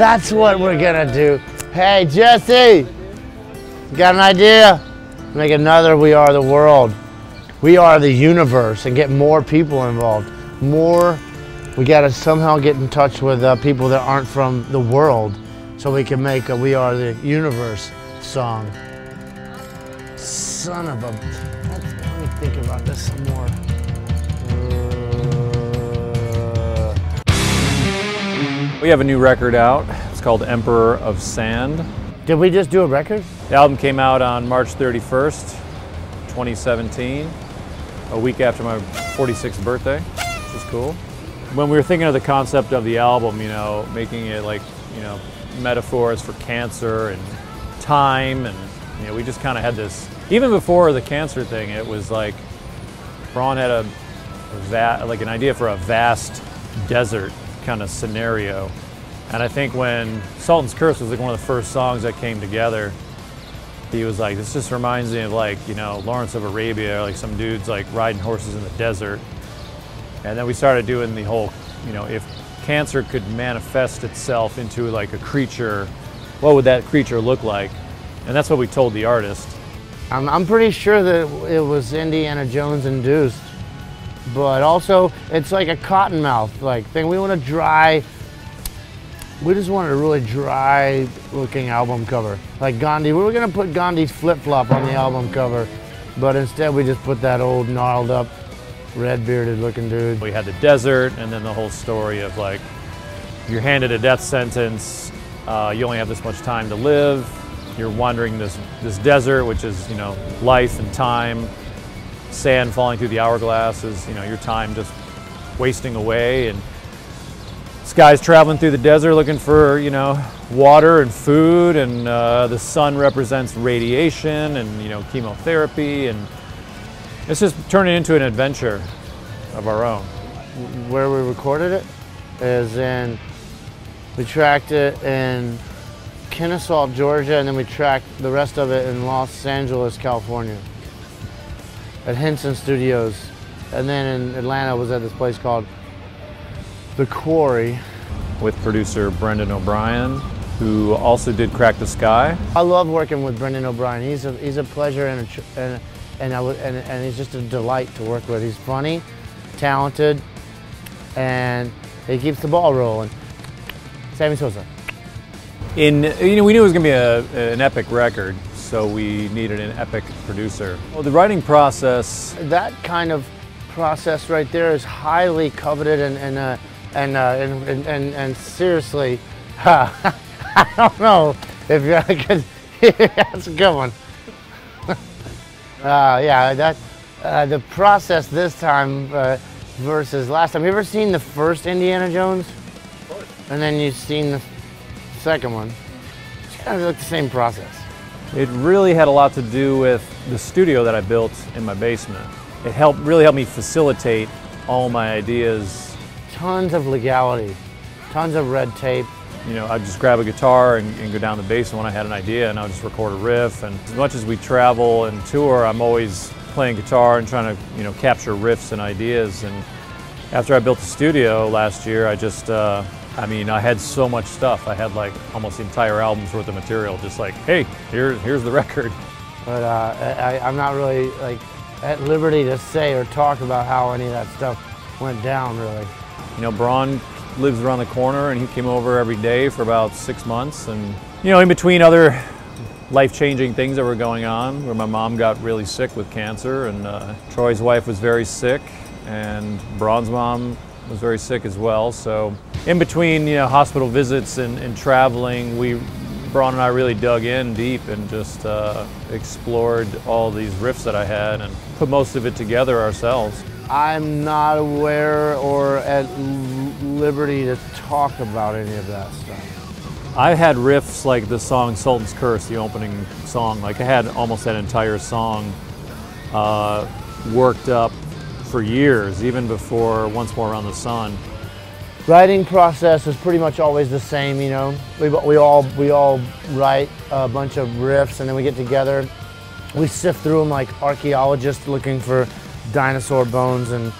That's what we're gonna do. Hey, Jesse, got an idea? Make another We Are the World. We are the universe and get more people involved. More, we gotta somehow get in touch with uh, people that aren't from the world so we can make a We Are the Universe song. Son of a, let me think about this some more. We have a new record out. It's called Emperor of Sand. did we just do a record? The album came out on March 31st, 2017, a week after my 46th birthday, which is cool. When we were thinking of the concept of the album, you know, making it like, you know, metaphors for cancer and time, and, you know, we just kind of had this, even before the cancer thing, it was like, Brann had a, a like an idea for a vast desert kind of scenario. And I think when Sultan's Curse was like one of the first songs that came together, he was like, this just reminds me of like, you know, Lawrence of Arabia, like some dudes like riding horses in the desert. And then we started doing the whole, you know, if cancer could manifest itself into like a creature, what would that creature look like? And that's what we told the artist. I'm, I'm pretty sure that it was Indiana Jones induced, but also it's like a cottonmouth like thing. We want a dry. We just wanted a really dry looking album cover, like Gandhi. We were gonna put Gandhi's flip flop on the album cover, but instead we just put that old gnarled up, red bearded looking dude. We had the desert, and then the whole story of like, you're handed a death sentence, uh, you only have this much time to live, you're wandering this, this desert, which is, you know, life and time, sand falling through the hourglass is, you know, your time just wasting away, and this guy's traveling through the desert looking for, you know, water and food, and uh, the sun represents radiation and, you know, chemotherapy, and it's just turning into an adventure of our own. Where we recorded it is in. We tracked it in Kennesaw, Georgia, and then we tracked the rest of it in Los Angeles, California, at Henson Studios. And then in Atlanta was at this place called The Quarry. with producer Brendan O'Brien, who also did Crack the Skye. I love working with Brendan O'Brien. He's a he's a pleasure and a, and and, I would, and and he's just a delight to work with. He's funny, talented, and he keeps the ball rolling. Sammy Sosa. In you know, we knew it was going to be a, an epic record, so we needed an epic producer. Well, the writing process, that kind of process right there is highly coveted and and uh, and, uh, and, and and and seriously, I don't know if you could. that's a good one. uh, yeah, that uh, the process this time uh, versus last time. You ever seen the first Indiana Jones? And then you've seen the second one. It's kind of like the same process. It really had a lot to do with the studio that I built in my basement. It helped really helped me facilitate all my ideas. Tons of legality, tons of red tape. You know, I'd just grab a guitar and, and go down the basement when I had an idea, and I would just record a riff. And as much as we travel and tour, I'm always playing guitar and trying to, you know, capture riffs and ideas. And after I built the studio last year, I just, uh, I mean, I had so much stuff. I had like almost the entire album's worth of material. Just like, hey, here, here's the record. But uh, I, I'm not really like at liberty to say or talk about how any of that stuff went down. Really, You know, Brann lives around the corner, and he came over every day for about six months. And you know, in between other life-changing things that were going on, where my mom got really sick with cancer, and uh, Troy's wife was very sick, and Brann's mom was very sick as well. So, in between, you know, hospital visits and, and traveling, we Brann and I really dug in deep and just uh, explored all these riffs that I had and put most of it together ourselves. I'm not aware or at liberty to talk about any of that stuff. I had riffs like the song Sultan's Curse, the opening song. Like I had almost that entire song uh, worked up for years, even before Once More Around the Sun. Writing process is pretty much always the same. You know, we, we all we all write a bunch of riffs and then we get together. We sift through them like archaeologists looking for dinosaur bones and,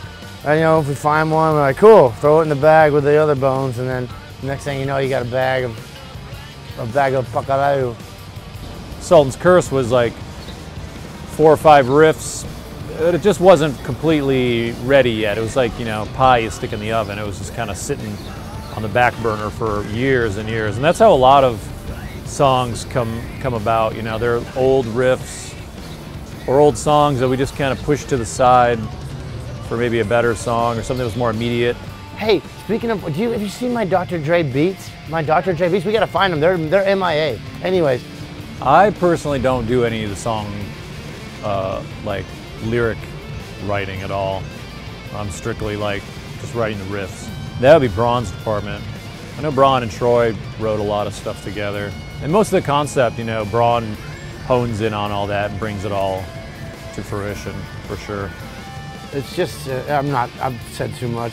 and you know if we find one we're like cool throw it in the bag with the other bones and then Next thing you know, you got a bag of a bag of pacarayo. Sultan's Curse was like four or five riffs. It just wasn't completely ready yet. It was like, you know, pie you stick in the oven. It was just kind of sitting on the back burner for years and years. And that's how a lot of songs come come about. You know, they're old riffs or old songs that we just kind of push to the side for maybe a better song or something that was more immediate. Hey, speaking of, do you have you seen my Dr. Dre beats? My Dr. Dre beats. We gotta find them. They're they're MIA. Anyways, I personally don't do any of the song uh, like lyric writing at all. I'm strictly like just writing the riffs. That would be Brann's department. I know Brann and Troy wrote a lot of stuff together. And most of the concept, you know, Brann hones in on all that and brings it all to fruition for sure. it's just uh, I'm not. I've said too much.